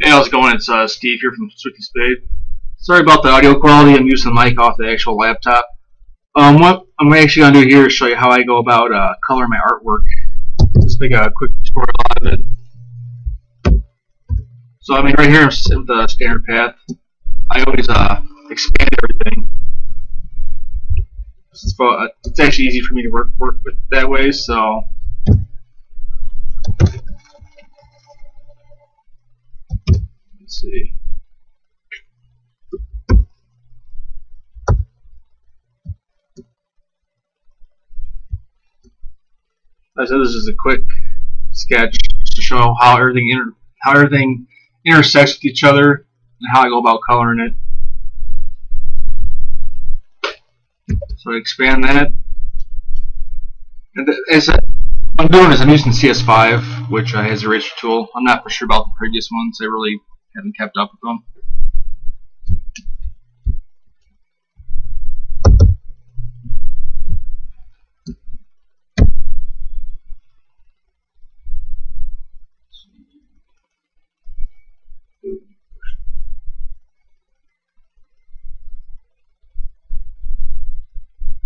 Hey, how's it going? It's uh, Steve here from Swifty Spade. Sorry about the audio quality. I'm using the mic off the actual laptop. Um, what I'm actually going to do here is show you how I go about uh, coloring my artwork. Just make a quick tutorial out of it. So I mean, right here is the standard path. I always uh, expand everything. It's, uh, it's actually easy for me to work work with that way. So let's see. I said this is a quick sketch to show how everything inter how everything intersects with each other and how I go about coloring it. So I expand that. And as I'm doing is I'm using CS5, which uh, has a eraser tool. I'm not for sure about the previous ones. I really haven't kept up with them.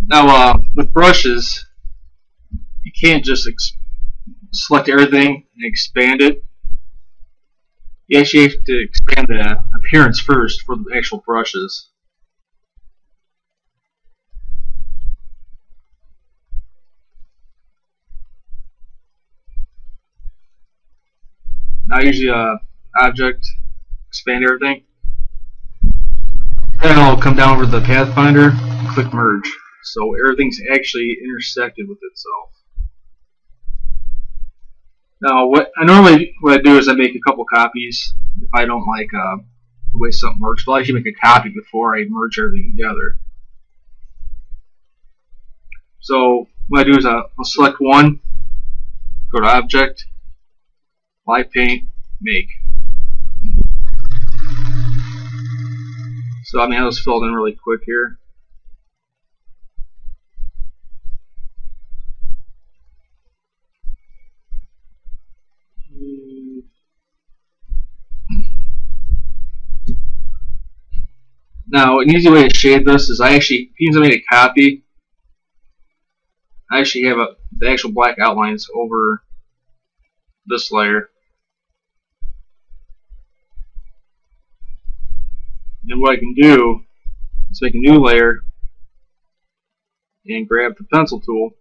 Now, uh, with brushes, you can't just select everything and expand it. You actually have to expand the appearance first for the actual brushes. Now, usually, uh, object, expand everything. Then I'll come down over the Pathfinder, and click merge. So everything's actually intersected with itself. Now, what I normally what I do is I make a couple copies if I don't like uh, the way something works. But I actually make a copy before I merge everything together. So what I do is I'll, I'll select one, go to Object, Live Paint, Make. So I mean, I just filled in really quick here. Now, an easy way to shade this is I actually, since I made a copy, I actually have a, the actual black outlines over this layer. And what I can do is make a new layer and grab the pencil tool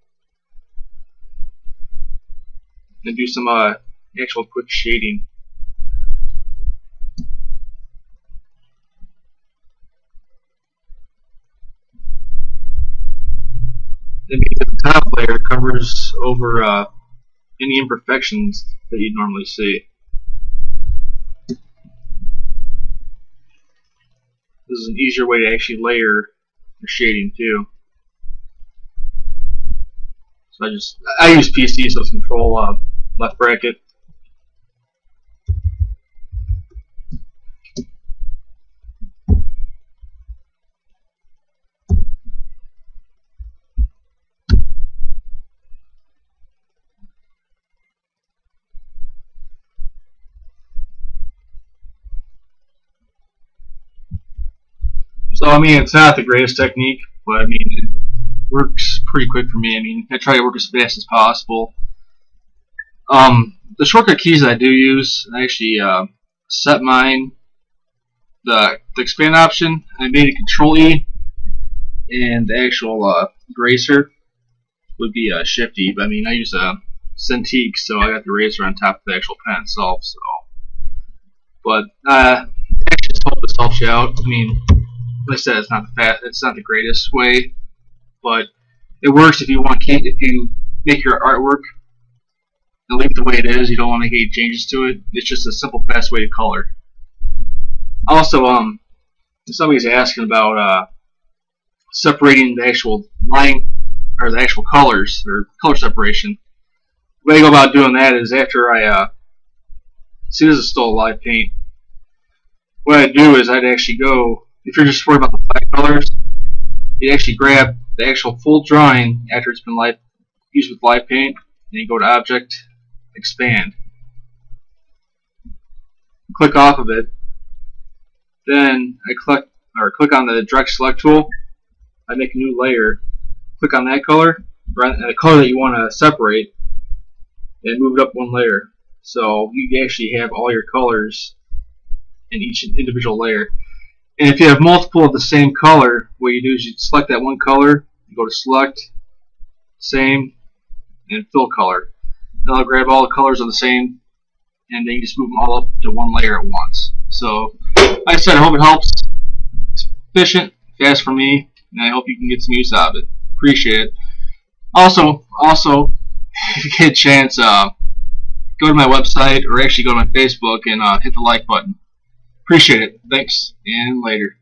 and do some uh, actual quick shading. The top layer covers over uh, any imperfections that you'd normally see. This is an easier way to actually layer your shading too. So I just I use PC, so it's Control uh, left bracket. I mean, it's not the greatest technique, but I mean, it works pretty quick for me. I mean, I try to work as fast as possible. Um, the shortcut keys that I do use, I actually uh, set mine the, the expand option. I made it Control E, and the actual uh, eraser would be uh, Shift E. But I mean, I use a Cintiq, so I got the eraser on top of the actual pen itself. So, but uh, actually, hope this helps you out. I mean like I said, it's not the fat, it's not the greatest way, but it works if you want to keep, if you make your artwork and leave it the way it is. You don't want to make any changes to it. It's just a simple, fast way to color. Also, um, somebody's asking about uh, separating the actual line or the actual colors or color separation. The way I go about doing that is after I uh, see this is still a live paint. What I do is I'd actually go if you're just worried about the black colors, you actually grab the actual full drawing after it's been live, used with live paint, and you go to Object, Expand. click off of it. Then I click or click on the direct select tool. I make a new layer. Click on that color, and the color that you want to separate, and move it up one layer. So you actually have all your colors in each individual layer. And if you have multiple of the same color, what you do is you select that one color, you go to select, same, and fill color. Then I'll grab all the colors of the same, and then you just move them all up to one layer at once. So, like I said, I hope it helps. It's efficient, fast for me, and I hope you can get some use out of it. Appreciate it. Also, also, if you get a chance, uh, go to my website or actually go to my Facebook and uh, hit the like button. Appreciate it. Thanks, and later.